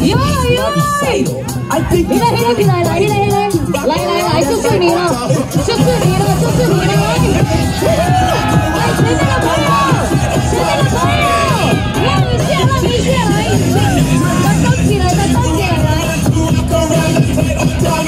哟哟！一垒黑桃皮来来一来来来就是你了，就是你了，就是你了！来，前面的朋友，前面的朋友，让一下，让一下，来，站起来，站起来，来！